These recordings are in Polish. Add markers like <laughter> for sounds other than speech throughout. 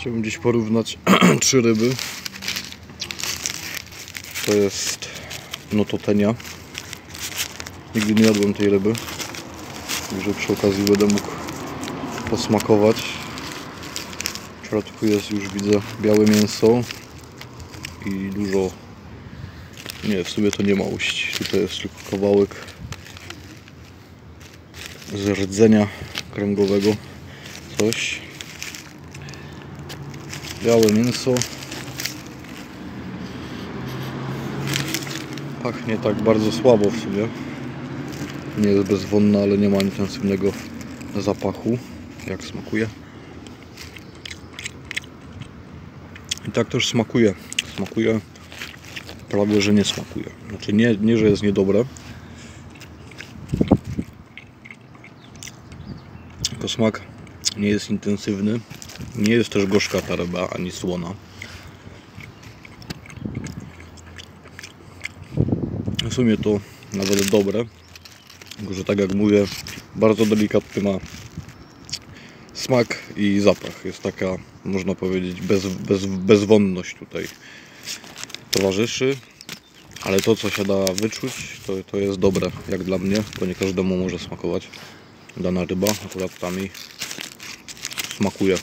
Chciałbym dziś porównać <clears throat> trzy ryby. To jest nototenia. Nigdy nie jadłem tej ryby. Także przy okazji będę mógł posmakować. W środku jest już widzę białe mięso i dużo nie, w sumie to nie ma. Tutaj jest tylko kawałek z rdzenia kręgowego. Coś. Białe mięso. Pachnie tak bardzo słabo w sumie. Nie jest bezwonna, ale nie ma intensywnego zapachu. Jak smakuje. I tak też smakuje. Smakuje prawie, że nie smakuje. Znaczy nie, nie że jest niedobre. Tylko smak nie jest intensywny. Nie jest też gorzka ta ryba, ani słona. W sumie to nawet dobre. Tylko, że tak jak mówię, bardzo delikatny ma smak i zapach. Jest taka, można powiedzieć, bez, bez, bezwonność tutaj towarzyszy. Ale to, co się da wyczuć, to, to jest dobre, jak dla mnie, bo nie każdemu może smakować dana ryba. Akurat ta mi smakuje.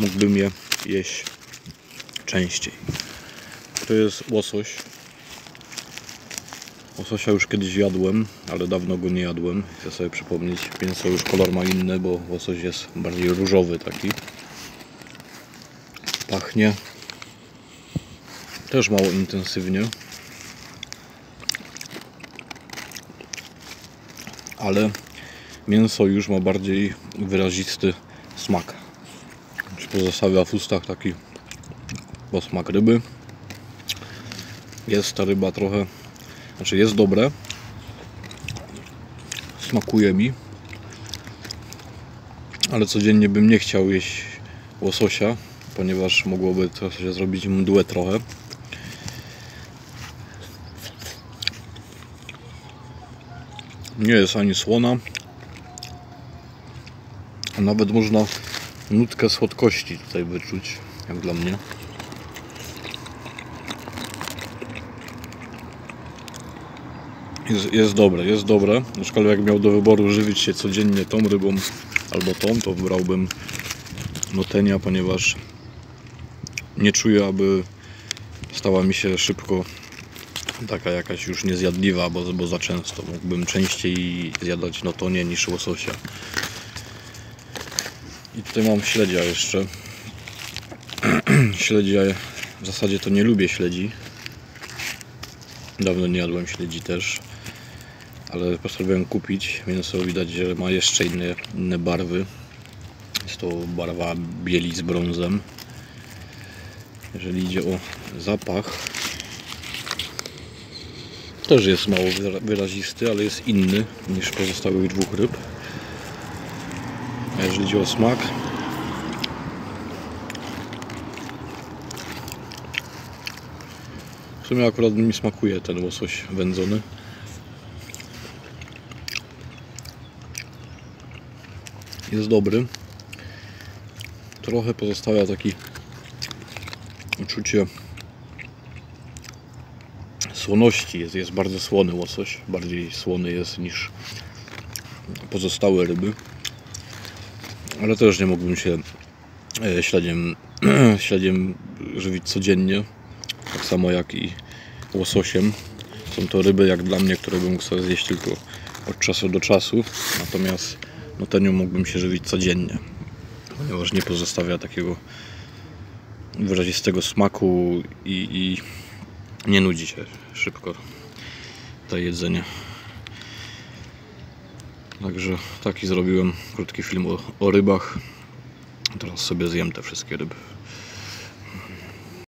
Mógłbym je jeść częściej. To jest łosoś. Łososia już kiedyś jadłem, ale dawno go nie jadłem. Chcę sobie przypomnieć. Mięso już kolor ma inny, bo łosoś jest bardziej różowy taki. Pachnie też mało intensywnie. Ale mięso już ma bardziej wyrazisty smak. Pozostawia w ustach taki posmak ryby. Jest ta ryba trochę, znaczy jest dobre. Smakuje mi. Ale codziennie bym nie chciał jeść łososia, ponieważ mogłoby to się zrobić mdłe trochę. Nie jest ani słona, a nawet można nutkę słodkości tutaj wyczuć, jak dla mnie. Jest, jest dobre, jest dobre. Aczkolwiek jak miał do wyboru żywić się codziennie tą rybą albo tą, to wybrałbym notenia, ponieważ nie czuję, aby stała mi się szybko taka jakaś już niezjadliwa, bo, bo za często. Mógłbym częściej zjadać notonie niż łososia. I tutaj mam śledzia jeszcze. <clears throat> śledzia, w zasadzie to nie lubię śledzi. Dawno nie jadłem śledzi też. Ale postanowiłem kupić. Mięso widać, że ma jeszcze inne, inne barwy. Jest to barwa bieli z brązem. Jeżeli idzie o zapach, też jest mało wyrazisty, ale jest inny niż pozostałych dwóch ryb. Jeżeli chodzi o smak, w sumie akurat mi smakuje ten łosoś wędzony. Jest dobry. Trochę pozostawia taki uczucie słoności. Jest, jest bardzo słony łosoś. Bardziej słony jest niż pozostałe ryby ale też nie mógłbym się e, śledziem, <clears throat> śledziem żywić codziennie, tak samo jak i łososiem. Są to ryby jak dla mnie, które bym chciał zjeść tylko od czasu do czasu, natomiast no tenią mógłbym się żywić codziennie, ponieważ nie pozostawia takiego wyrazistego smaku i, i nie nudzi się szybko to jedzenie. Także taki zrobiłem krótki film o, o rybach. Teraz sobie zjem te wszystkie ryby.